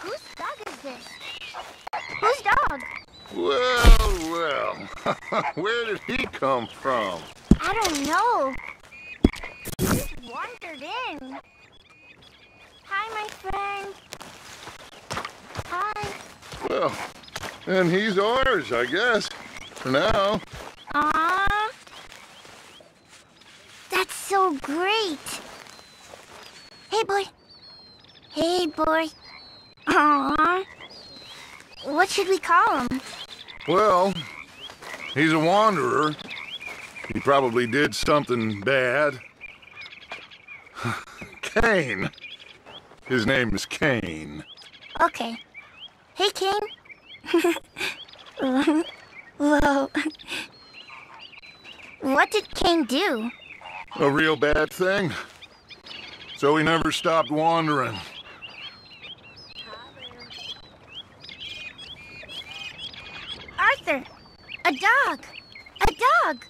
Whose dog is this? Whose dog? Well, well. Where did he come from? I don't know. He just wandered in. Hi, my friend. Hi. Well, and he's ours, I guess. For now. Ah. That's so great. Hey, boy. Hey, boy. Aww. What should we call him? Well, he's a wanderer. He probably did something bad. Cain. His name is Cain. Okay. Hey, Cain. Whoa. What did Cain do? A real bad thing. So he never stopped wandering. Arthur! A dog! A dog!